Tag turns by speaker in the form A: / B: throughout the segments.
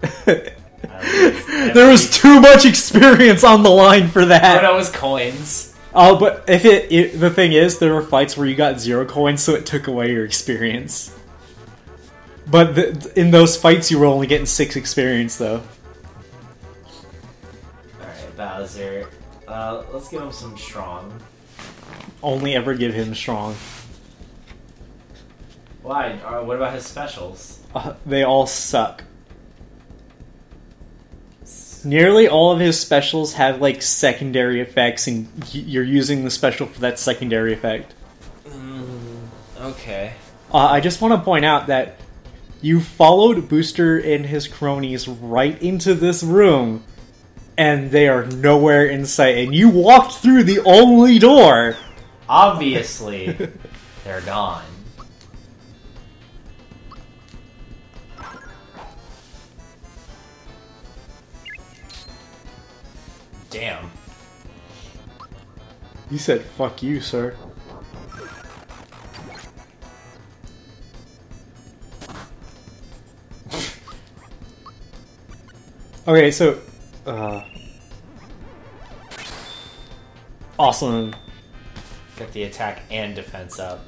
A: there was too much experience on the line for that.
B: no, it was coins.
A: Oh, but if it, it the thing is, there were fights where you got zero coins, so it took away your experience. But the, in those fights, you were only getting six experience, though.
B: Alright, Bowser. Uh, let's give him some strong.
A: Only ever give him strong.
B: Why? Uh, what about his specials?
A: Uh, they all suck. Nearly all of his specials have like secondary effects, and you're using the special for that secondary effect.
B: Okay.
A: Uh, I just want to point out that you followed Booster and his cronies right into this room, and they are nowhere in sight. And you walked through the only door.
B: Obviously, they're gone. Damn.
A: You said "fuck you, sir." okay, so uh, awesome.
B: Got the attack and defense up.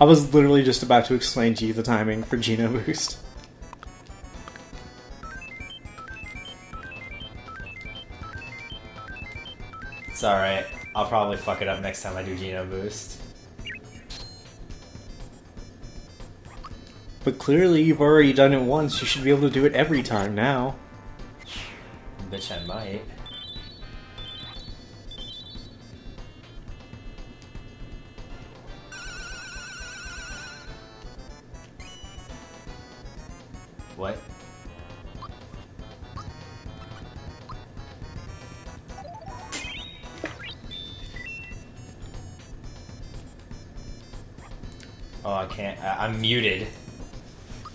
A: I was literally just about to explain to you the timing for Geno Boost.
B: It's alright. I'll probably fuck it up next time I do Geno Boost.
A: But clearly, you've already done it once. You should be able to do it every time now.
B: Bitch, I might. What? Oh, I can't. I- I'm muted.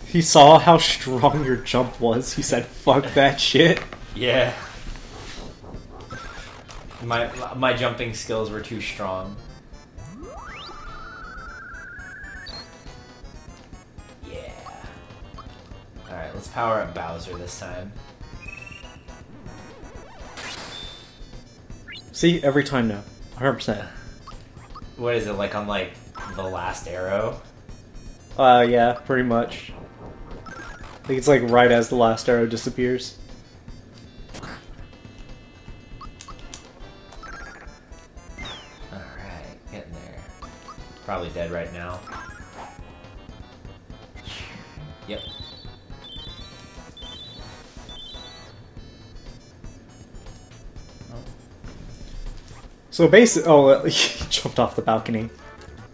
A: He saw how strong your jump was. He said, "Fuck that shit."
B: Yeah. My my jumping skills were too strong. Yeah. All right, let's power up Bowser this time.
A: See, every time now, hundred percent.
B: What is it like on like the last arrow?
A: Uh, yeah, pretty much. I think it's like right as the last arrow disappears.
B: All right, getting there. Probably dead right now. Yep.
A: So basically, oh, he jumped off the balcony.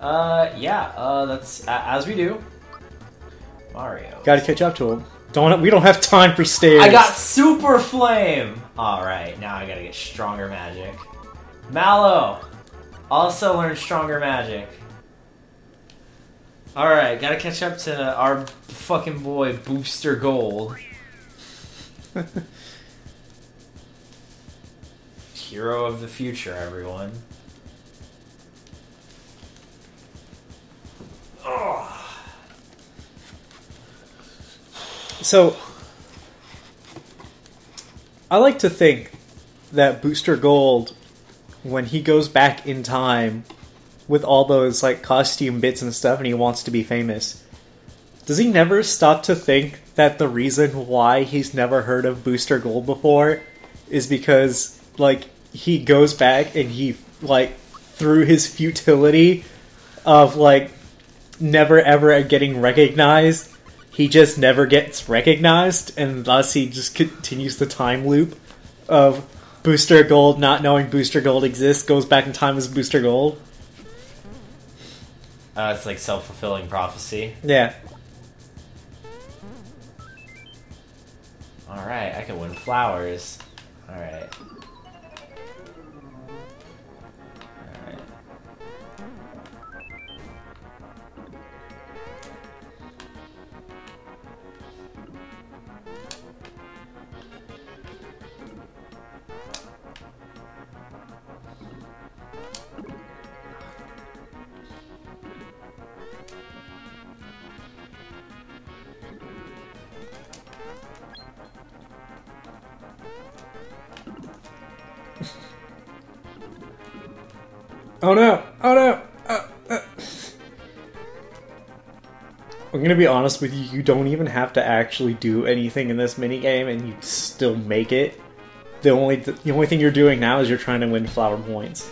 B: Uh, yeah. Uh, that's a as we do. Mario.
A: Got to catch up to him. Don't we don't have time for stairs.
B: I got super flame. All right, now I gotta get stronger magic. Mallow, also learn stronger magic. All right, gotta catch up to our fucking boy Booster Gold. Hero of the future, everyone. Oh.
A: So, I like to think that Booster Gold, when he goes back in time with all those like costume bits and stuff, and he wants to be famous, does he never stop to think that the reason why he's never heard of Booster Gold before is because like he goes back and he like through his futility of like never ever getting recognized he just never gets recognized, and thus he just continues the time loop of Booster Gold not knowing Booster Gold exists, goes back in time as Booster Gold.
B: Uh, it's like self fulfilling prophecy.
A: Yeah.
B: All right, I can win flowers. All
A: oh no! Oh no! Uh, uh. I'm gonna be honest with you, you don't even have to actually do anything in this minigame and you still make it. The only the only thing you're doing now is you're trying to win flower points.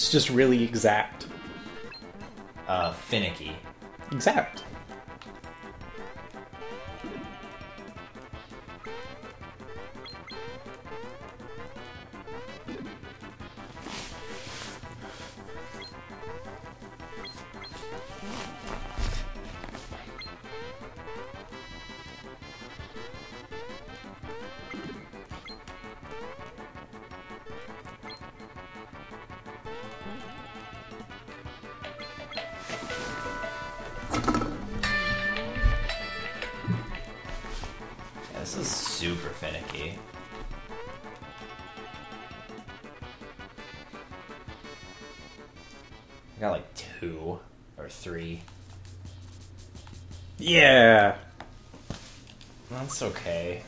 A: It's just really exact.
B: Uh, finicky.
A: Exact.
B: Super finicky. I got like two or three.
A: Yeah.
B: That's okay.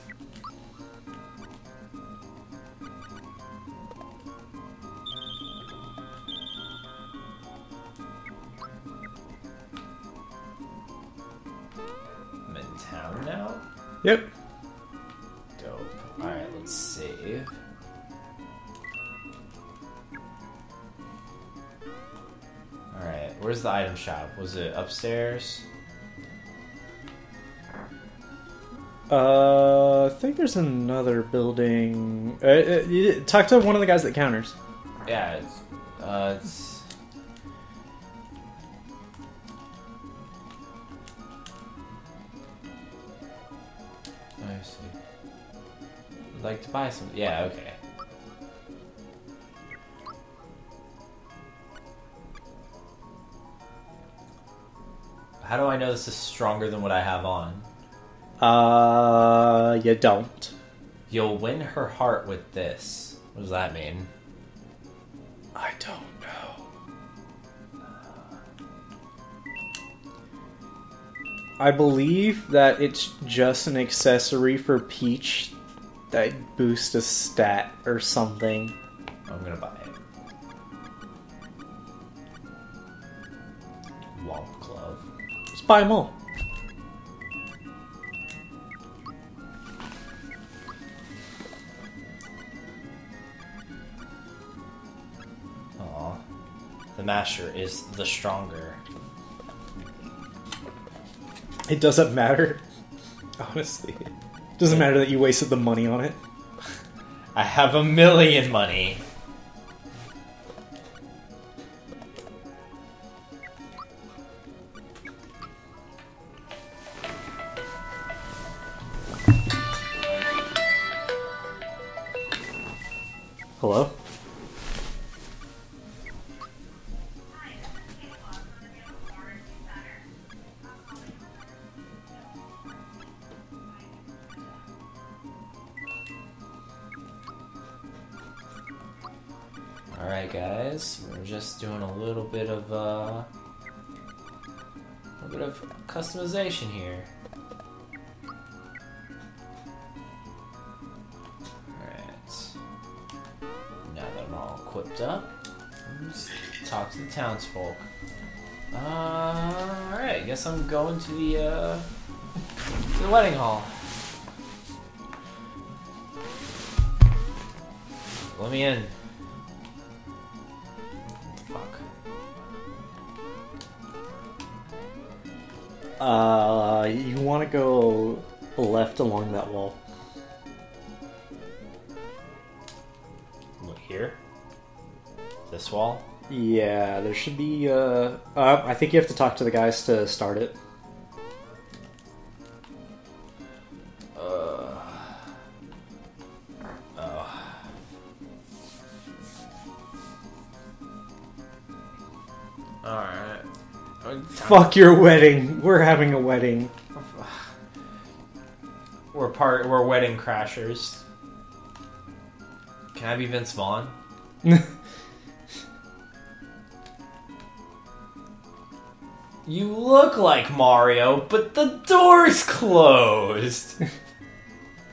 B: I'm in town now?
A: Yep.
B: Where's the item shop? Was it upstairs?
A: Uh, I think there's another building. Uh, uh, talk to one of the guys that counters.
B: Yeah, it's, uh, it's. I see. Would like to buy some. Yeah, okay. How do I know this is stronger than what I have on?
A: Uh, you don't.
B: You'll win her heart with this. What does that mean?
A: I don't know. I believe that it's just an accessory for Peach that boosts a stat or something.
B: I'm gonna buy it. Womp
A: Just buy them all.
B: Aw. The Masher is the stronger.
A: It doesn't matter. Honestly. It doesn't matter that you wasted the money on it.
B: I have a million money. Alright, guys. We're just doing a little bit of, uh. A little bit of customization here. Alright. Now that I'm all equipped up, let's talk to the townsfolk. Uh, alright, I guess I'm going to the, uh. to the wedding hall. Let me in.
A: Uh, you want to go left along that wall.
B: Look here. This wall.
A: Yeah, there should be. Uh, uh, I think you have to talk to the guys to start it.
B: Uh.
A: Fuck your wedding. We're having a wedding.
B: We're part. We're wedding crashers. Can I be Vince Vaughn? You look like Mario, but the door's closed.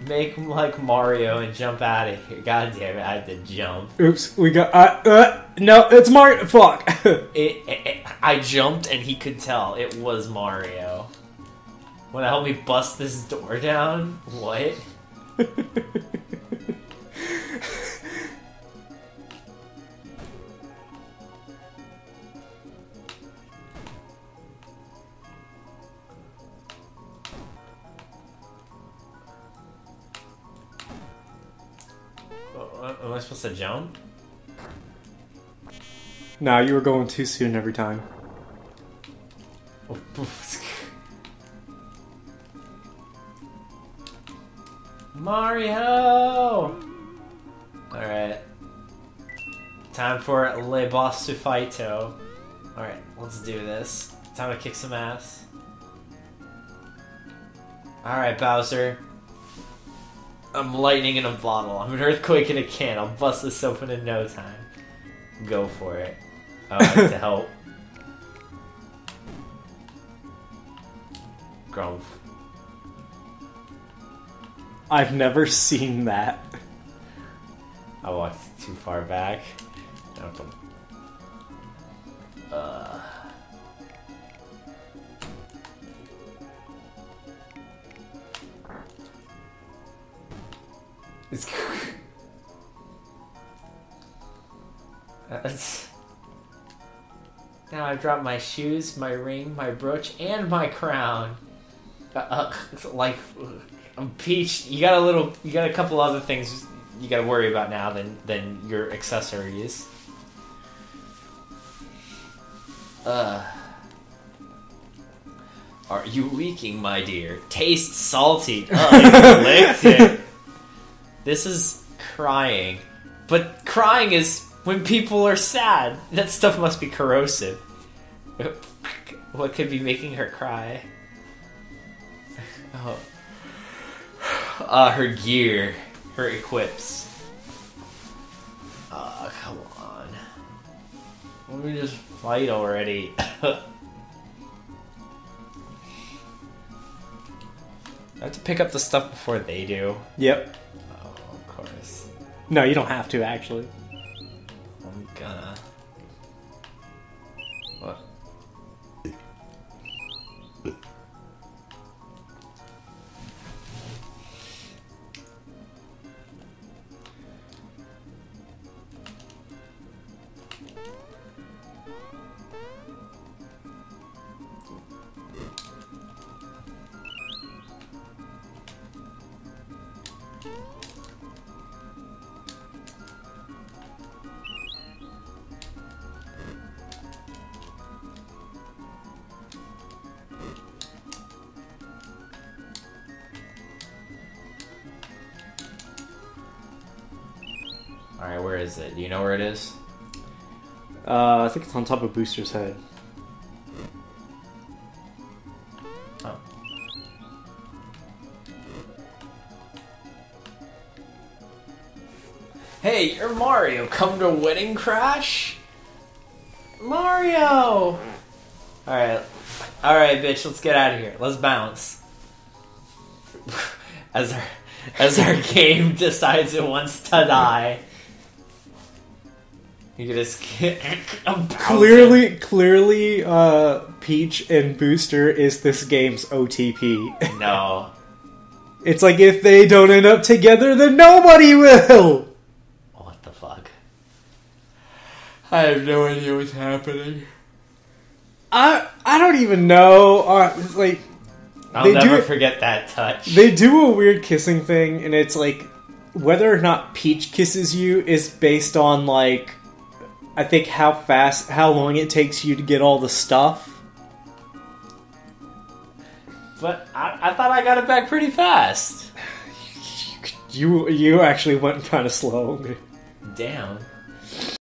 B: Make like Mario and jump out of here. God damn it, I had to jump.
A: Oops, we got. Uh, uh, no, it's Mario. Fuck.
B: It, it, it- I jumped and he could tell it was Mario. Wanna help me bust this door down? What? Uh, Am I supposed to jump?
A: nah, you were going too soon every time.
B: Time for Le Boss to Fighto. Alright, let's do this. Time to kick some ass. Alright, Bowser. I'm lightning in a bottle. I'm an earthquake in a can. I'll bust this open in no time. Go for it. I like to help. Grump.
A: I've never seen that.
B: I walked too far back. I Uh. It's. That's. Now I've dropped my shoes, my ring, my brooch, and my crown. Uh, uh, like, um, Peach, you got a little, you got a couple other things you got to worry about now than than your accessories. Uh. Are you leaking, my dear? Taste salty. You licked it. This is crying. But crying is when people are sad. That stuff must be corrosive. What could be making her cry? Oh. Uh, her gear. Her equips. Ah, come on. Let me just fight already. I have to pick up the stuff before they do.
A: Yep.
B: Oh, of course.
A: No, you don't have to actually.
B: I'm gonna. Alright, where is it? Do you know where it is?
A: Uh, I think it's on top of Booster's head.
B: Oh. Hey, you're Mario. Come to Wedding Crash? Mario! Alright. Alright, bitch, let's get out of here. Let's bounce. As our as our game decides it wants to die. You just get I'm bouncing.
A: Clearly, clearly, uh, Peach and Booster is this game's OTP.
B: No.
A: it's like if they don't end up together, then nobody will.
B: What the fuck? I have no idea what's happening.
A: I I don't even know. Uh, it's like
B: I'll
A: They
B: never
A: do-
B: forget that touch.
A: they do a weird kissing thing, and it's like whether or not Peach kisses you is based on like I think how fast, how long it takes you to get all the stuff.
B: but I, I thought I got it back pretty fast.
A: You you actually went kind of slow.
B: Damn.